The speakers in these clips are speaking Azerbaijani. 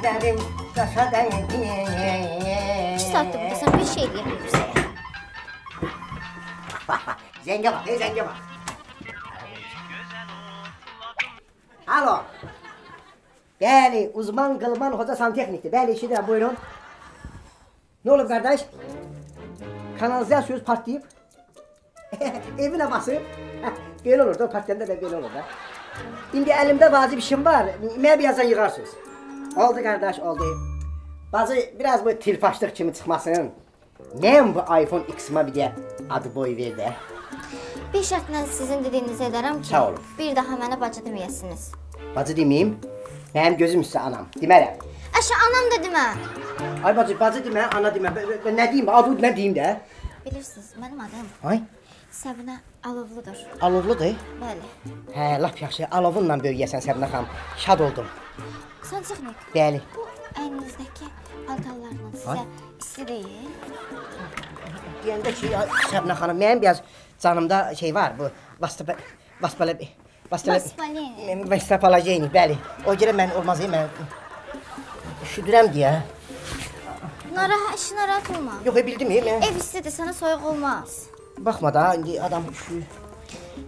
giderim kasadan diye. İki saatte burada sen bir şey diyebilirsin. Zenge bak. Ne zenge bak. Alo. Beni uzman kılman hoca santeknikti. Beni işi de buyurun. Ne olur kardeş? Kanalizasyon patlayıp evine basıp böyle olur da partiden de böyle olur da. Şimdi elimde bazı bir şeyim var. Mebi yazan yıkarsınız. Oldu qardaş, oldu. Bazı biraz bu tilpaşlıq kimi çıxmasın. Mən bu iPhone X-ma bir də adı boy ver də. Bir şərtlə sizin dediyinizi edərəm ki, bir daha mənə bacı deməyəsiniz. Bacı deməyim. Mənim gözüm üstə anam. Demərəm. Əşə, anam da demə. Ay bacı, bacı demə, ana demə. Nə deyim? Adı nə deyim də? Bilirsiniz, mənim adım Ay, Səbinə Alovludur. alovludur. Bəli. Hə, lap yaxşı. Alovunla böyüyəsən Səbinə xanım. Şad oldum. Santexnik, Bəli. bu əyninizdəki paltarlarla sizə isti deyil? Deyəndə ki, ay, Səbinə xanım, mənim biraz canımda şey var, bu vaspala vastala Vaspaleni. Vastapalajeni, bəli. O görə mən olmaz, mən üşüdürəm deyə. Narahat, işi narahat olma. Yox, e, bildim, e, mən Ev istidir, sənə soyuq olmaz. baxma da, indi adam üşüyür.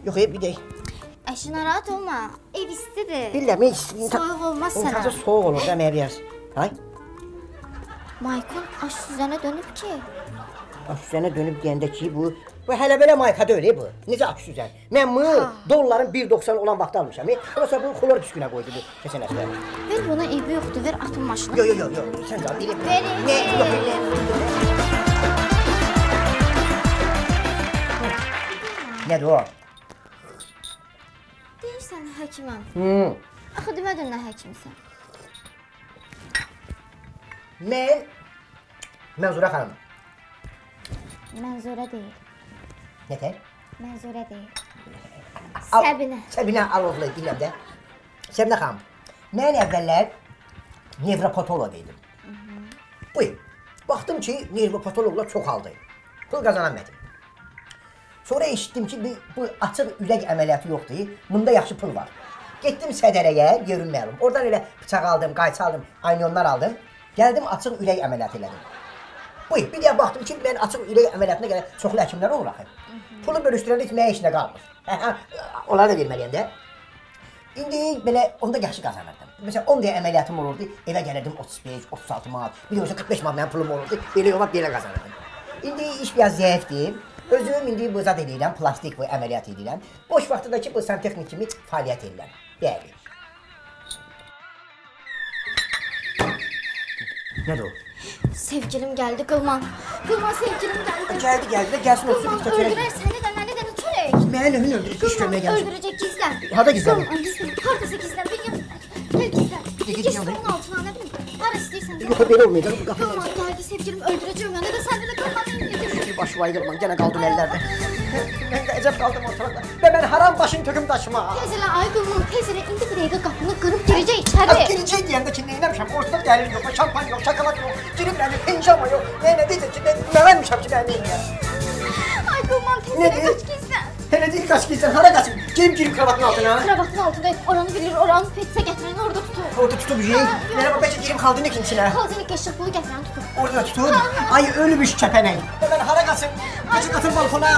Yox, e, bir də Əşi narahat olma. Ev istidir. bilirəm, mən Soyuq olmaz sənə. İntazı soğuk olur da mən biraz. Hay? Maykon aş süzənə dönüb ki, Aksüzənə dönüb deyəndə ki, bu bu hələ belə mayka deyil bu. Necə aksüzən? Mən mı dolların 1.90 olan vaxtı almışam. E? Ondan bu xlor düskünə qoydu bu keçən həftə. ver buna eybi yoxdur, ver atın maşına. Yo yo yo yo, sən biri. Verin. Ne? Yox, yox. Nədir o? Deyirsən həkiməm. Hmm. Axı demədin nə həkimsən. Mən Mənzura xanım. Mənzurə deyil. Nətər? Mənzurə deyil. Al- Səbinə. Səbinə Alovlu deyirəm də. Səbinə xanım. Mən əvvəllər nevropatoloq idim. Buyur. Baxdım ki, nevropatoloqlar çoxaldı. Pul qazana bilmədim. Sonra eşitdim ki, bu, bu açıq ürək əməliyyatı yoxdur. Bunda yaxşı pul var. Getdim sədərəyə, yerim məlum. Oradan elə bıçaq aldım, qayçı aldım, aynonlar aldım. Gəldim açıq ürək əməliyyatı elədim. Buyur, bir də baxdım ki, mən açıq ürək əməliyyatına görə çoxlu həkimlər olur axı. Pulu bölüşdürəndə heç mənə işinə qalmır. Hə, hə, onları da verməliyəm də. İndi belə onda yaxşı qazanırdım. Məsələn 10 dəyə əməliyyatım olurdu, evə gəlirdim 35, 36 manat, bir də olsa 45 manat mənim pulum olurdu. Belə yola belə qazanırdım. İndi iş biraz zəifdir. Özü indi bızad eləyirəm, plastik bu əməliyyat eləyirəm. Boş vaxtındakı bu santexnik kimi fəaliyyət eləyirəm. Bəli. Nədir o? Sevgilim geldi Kılman. Kılman sevgilim geldi. Geldi geldi de gelsin olsun. Kılman öldürer seni de beni de ötürek. Beni hün öldürecek iş görmeye gelmiş. öldürecek gizlen. Hadi gizlen. Kılman gizlen. Haradasa gizlen. Bir yap. Gel gizlen. Gizlen onun altına ne bileyim. Para istiyorsan. Yok haberi olmayacak. Kılman geldi sevgilim öldüreceğim ya. Ne de sen de Kılman'ı yedireceğim. Baş vay qırman, gene qaldım əllərdə. Mən də əcəb qaldım ortalıqda. Və mən haram başın töküm daşıma. Tez elə ay Qılman tez elə indi bir dəqiqə qapını qırıb girəcək içəri. Girəcək deyəndə ki, neyləmişəm? Ortada dəlir yox, şampan yox, şokolad yox, girib mənim pincama yox. Nə nə deyəcək ki, mən mənmişəm ki, mən neyəm? Ay Qılman tez elə qaç gizlən. Hele ilk aşk insan hara kaçın. Kim girip kravatın altına? Kravatın altında oranı bilir, oranı petse getirin orada tutur. Orada tutup yiyin. Nereye bak belki girip kaldın ikin içine. Kaldın ilk eşlik bunu getiren tutur. Orada tutup. Ay ölmüş çepeney. Hemen hara kaçın. Kaçın atın balkona.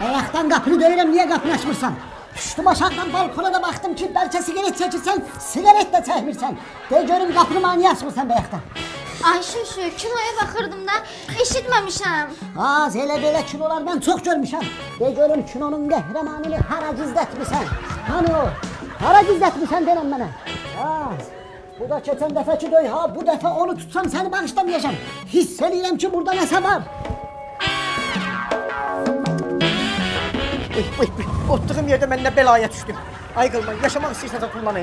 Ayaktan kapını döverim niye kapını açmırsan? Düştüm aşağıdan balkona da baktım ki belki sigaret çekirsen sigaret de çekmirsen. De görüm kapını mı açmırsan be ayaktan? Ay şu kiloya bakırdım da eşitmemişim. Az hele böyle kilolar ben çok görmüşüm. De görüm kilonun kahramanını hara gizletmişsen. Hani o? Hara gizletmişsen denen bana. Az. Bu da keçen defeki döy ha bu defa onu tutsam seni bağışlamayacağım. Hissediyem ki burada ne var. Oy, oy, oy. Ottuğum yerdə mən belaya düşdüm. Ay qılman, yaşamaq istəyirsən tullana.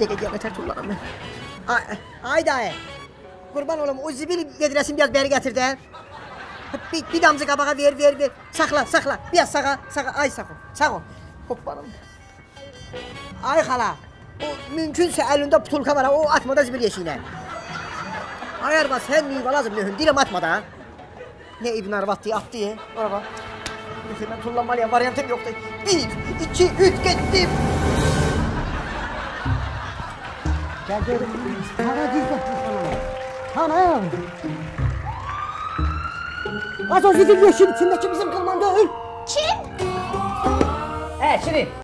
Dəqiq yeter tullana. Ay, ay dayı. Kurban olam o zibil vedresini biraz beri getir de. Bir, bir damcı kabağa ver ver ver. Sakla sakla. Biraz sağa sağa. Ay sağ ol. Sağ ol. Hoppanım. Ay hala. O mümkünse elinde putulka var. O atma da zibil yeşiğine. Ayar bas hem niye lazım mühün. Dilim atma da. Ne ibn arvat diye attı ya. Ona bak. Ben kullanmalıya variantım yoktu. Bir, iki, üç gittim. Gel gel. Sana gir bak. Hanım. Az o zifir yeşil içindeki bizim kılman değil. Kim? Hə, Şirin.